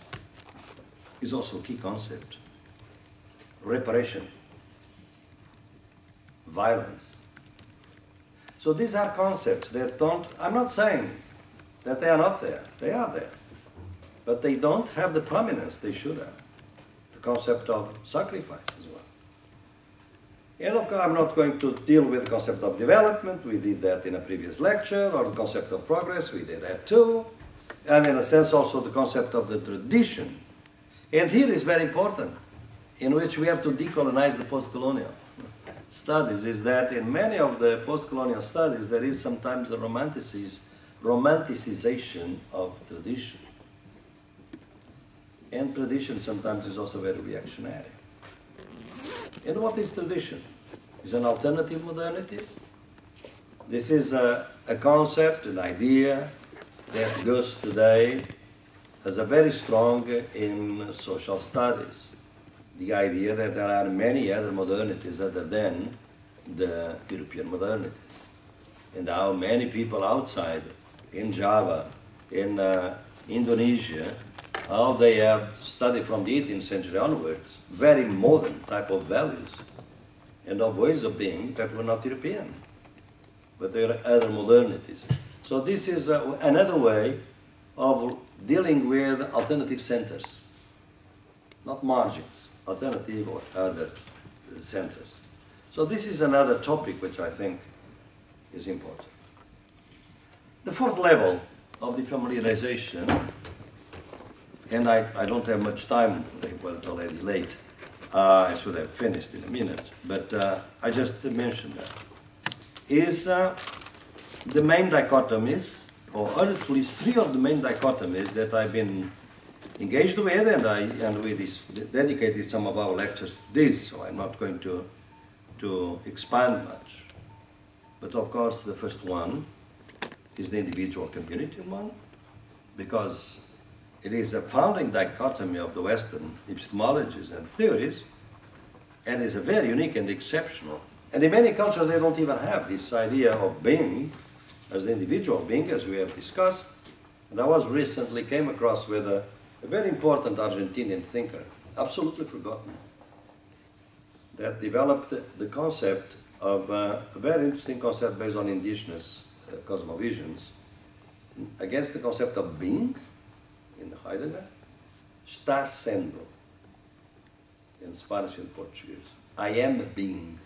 is also a key concept. Reparation, violence. So these are concepts that don't, I'm not saying that they are not there, they are there but they don't have the prominence they should have. The concept of sacrifice And of course, I'm not going to deal with the concept of development, we did that in a previous lecture, or the concept of progress, we did that too. And in a sense also the concept of the tradition. And here is very important, in which we have to decolonize the post-colonial studies, is that in many of the post-colonial studies there is sometimes a romanticization of tradition. And tradition sometimes is also very reactionary. And what is tradition? Is an alternative modernity. This is a, a concept, an idea that goes today as a very strong in social studies. The idea that there are many other modernities other than the European modernities. And how many people outside, in Java, in uh, Indonesia, how they have studied from the 18th century onwards very modern type of values and of ways of being that were not European, but there are other modernities. So this is uh, another way of dealing with alternative centers, not margins, alternative or other centers. So this is another topic which I think is important. The fourth level of the familiarization and I, I don't have much time, well, it's already late. Uh, I should have finished in a minute, but uh, I just mentioned that. Is uh, the main dichotomies, or at least three of the main dichotomies that I've been engaged with, and, I, and we dedicated some of our lectures to this, so I'm not going to, to expand much. But of course, the first one is the individual community one, because it is a founding dichotomy of the Western epistemologies and theories, and is a very unique and exceptional. And in many cultures, they don't even have this idea of being as the individual being, as we have discussed. And I was recently came across with a, a very important Argentinian thinker, absolutely forgotten, that developed the concept of uh, a very interesting concept based on indigenous uh, cosmovisions against the concept of being in Heidegger, estar sendo, in Spanish and Portuguese. I am being.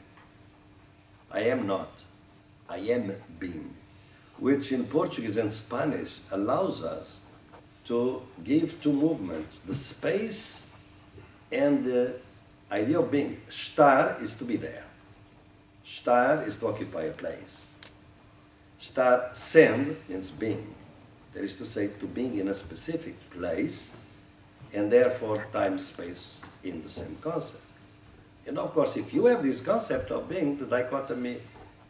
I am not. I am being. Which in Portuguese and Spanish allows us to give two movements, the space and the idea of being. Estar is to be there. Estar is to occupy a place. Estar sendo means being. That is to say, to being in a specific place, and therefore time-space in the same concept. And of course, if you have this concept of being, the dichotomy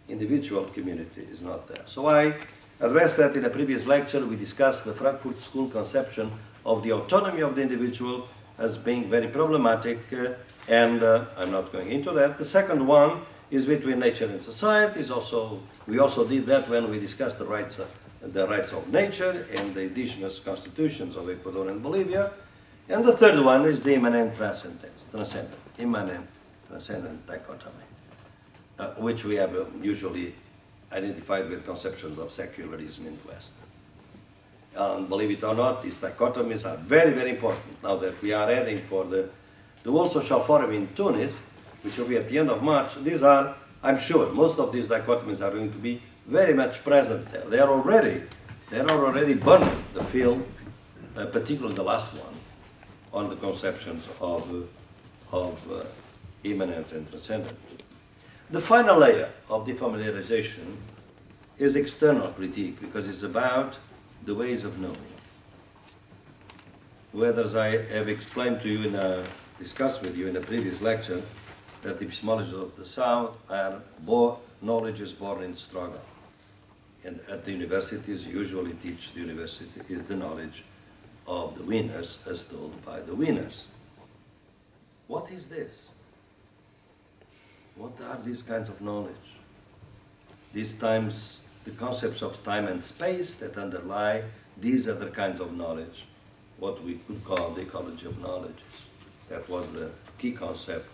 individual community is not there. So I addressed that in a previous lecture. We discussed the Frankfurt School conception of the autonomy of the individual as being very problematic, uh, and uh, I'm not going into that. The second one is between nature and society. Is also we also did that when we discussed the rights of the rights of nature and the indigenous constitutions of Ecuador and Bolivia. And the third one is the immanent transcendence, transcendent, immanent transcendent dichotomy, uh, which we have uh, usually identified with conceptions of secularism in the West. Um, believe it or not, these dichotomies are very, very important now that we are heading for the, the World Social Forum in Tunis, which will be at the end of March. These are, I'm sure, most of these dichotomies are going to be very much present there. They are already, they are already burning the field, uh, particularly the last one, on the conceptions of, of uh, immanent and transcendent. The final layer of defamiliarization is external critique because it's about the ways of knowing. Whether, as I have explained to you in a, discussed with you in a previous lecture, that the epistemologies of the South are born, knowledge is born in struggle. And at the universities, usually teach the university is the knowledge of the winners as told by the winners. What is this? What are these kinds of knowledge? These times, the concepts of time and space that underlie these other kinds of knowledge, what we could call the ecology of knowledges. That was the key concept.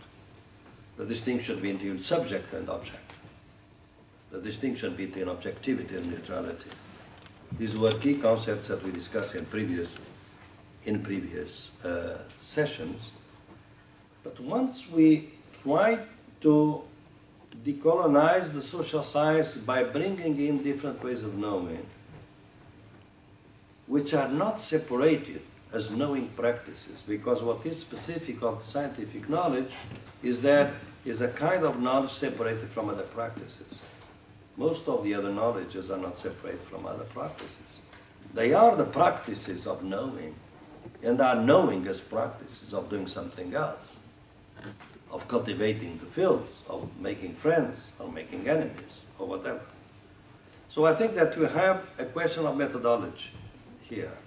The distinction between subject and object. The distinction between objectivity and neutrality. These were key concepts that we discussed in previous, in previous uh, sessions. But once we try to decolonize the social science by bringing in different ways of knowing, which are not separated as knowing practices, because what is specific of scientific knowledge is that is a kind of knowledge separated from other practices. Most of the other knowledges are not separate from other practices. They are the practices of knowing, and are knowing as practices of doing something else of cultivating the fields, of making friends, or making enemies, or whatever. So I think that we have a question of methodology here.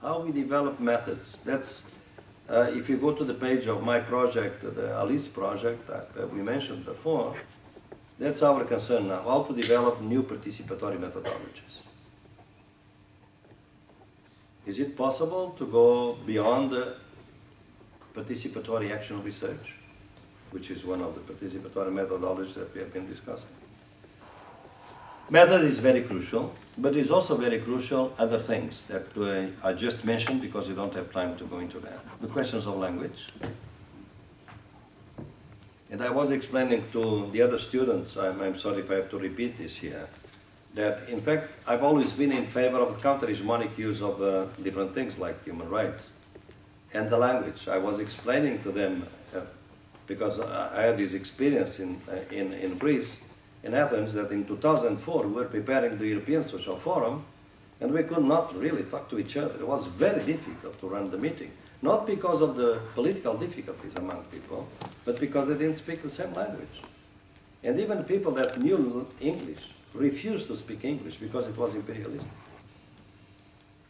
How we develop methods. That's, uh, if you go to the page of my project, the ALICE project that we mentioned before, that's our concern now, how to develop new participatory methodologies. Is it possible to go beyond participatory action research? which is one of the participatory methodologies that we have been discussing. Method is very crucial, but it's also very crucial other things that I just mentioned because we don't have time to go into that. The questions of language. And I was explaining to the other students, I'm, I'm sorry if I have to repeat this here, that in fact I've always been in favor of counter-hegemonic use of uh, different things like human rights and the language. I was explaining to them because I had this experience in, uh, in, in Greece, in Athens, that in 2004 we were preparing the European Social Forum, and we could not really talk to each other. It was very difficult to run the meeting, not because of the political difficulties among people, but because they didn't speak the same language. And even people that knew English refused to speak English because it was imperialistic.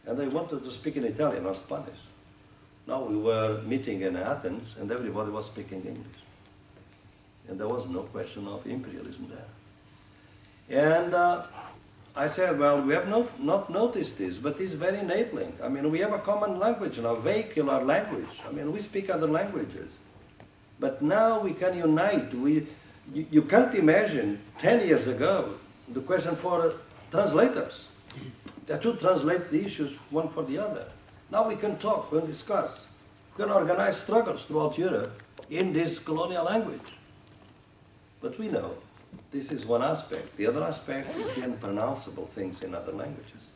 And they wanted to speak in Italian or Spanish. Now we were meeting in Athens and everybody was speaking English. And there was no question of imperialism there. And uh, I said, well, we have not, not noticed this, but it's very enabling. I mean, we have a common language, a vehicular language. I mean, we speak other languages. But now we can unite. We, you, you can't imagine 10 years ago the question for uh, translators. They to translate the issues one for the other. Now we can talk, we can discuss. We can organize struggles throughout Europe in this colonial language. But we know this is one aspect. The other aspect is the unpronounceable things in other languages.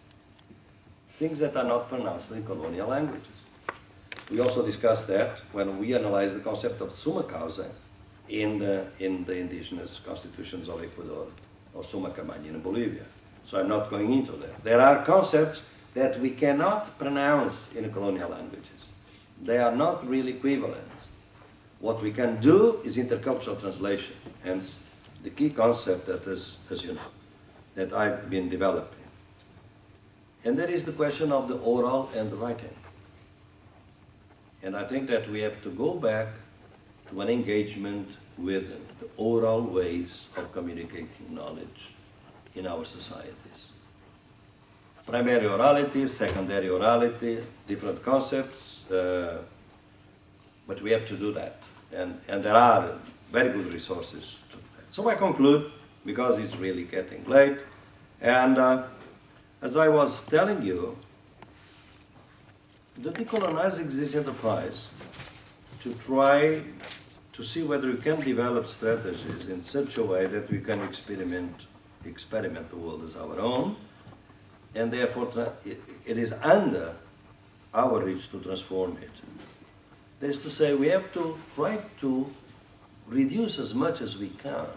Things that are not pronounced in colonial languages. We also discussed that when we analyzed the concept of sumak kawsay in the, in the indigenous constitutions of Ecuador or summa causa in Bolivia. So I'm not going into that. There are concepts that we cannot pronounce in colonial languages. They are not really equivalents. What we can do is intercultural translation, hence the key concept that is, as you know, that I've been developing. And there is the question of the oral and the writing. And I think that we have to go back to an engagement with the oral ways of communicating knowledge in our societies. primary orality, secondary orality, different concepts, uh, but we have to do that. And, and there are very good resources that. So I conclude, because it's really getting late, and uh, as I was telling you, the decolonizing this enterprise to try to see whether we can develop strategies in such a way that we can experiment, experiment the world as our own, and therefore it is under our reach to transform it. That is to say, we have to try to reduce as much as we can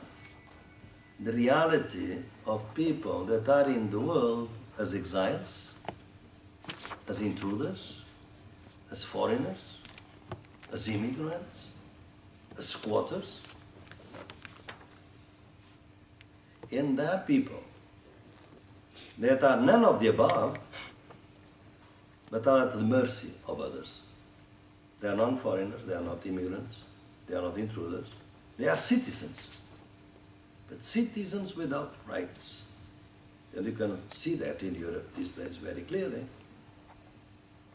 the reality of people that are in the world as exiles, as intruders, as foreigners, as immigrants, as squatters. And there are people that are none of the above, but are at the mercy of others. They are not foreigners, they are not immigrants, they are not intruders, they are citizens, but citizens without rights. And you can see that in Europe these days very clearly.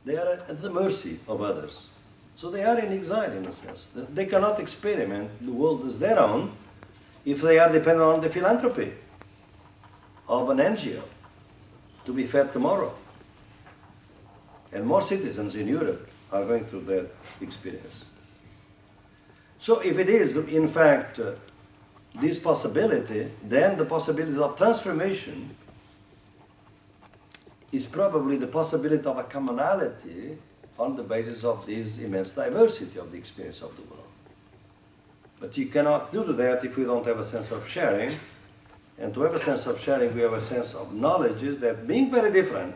They are at the mercy of others. So they are in exile in a sense. They cannot experiment the world as their own if they are dependent on the philanthropy of an NGO to be fed tomorrow. And more citizens in Europe are going through that experience. So if it is, in fact, uh, this possibility, then the possibility of transformation is probably the possibility of a commonality on the basis of this immense diversity of the experience of the world. But you cannot do that if we don't have a sense of sharing. And to have a sense of sharing, we have a sense of knowledges that, being very different,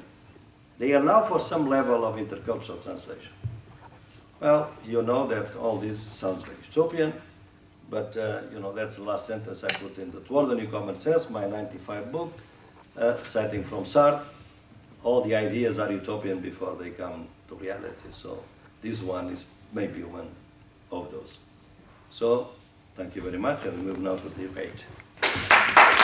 they allow for some level of intercultural translation. Well, you know that all this sounds like utopian, but uh, you know that's the last sentence I put in the Toward the New Common Sense, my 95 book, uh, citing from Sartre. All the ideas are utopian before they come to reality. So this one is maybe one of those. So thank you very much, and we move now to the debate.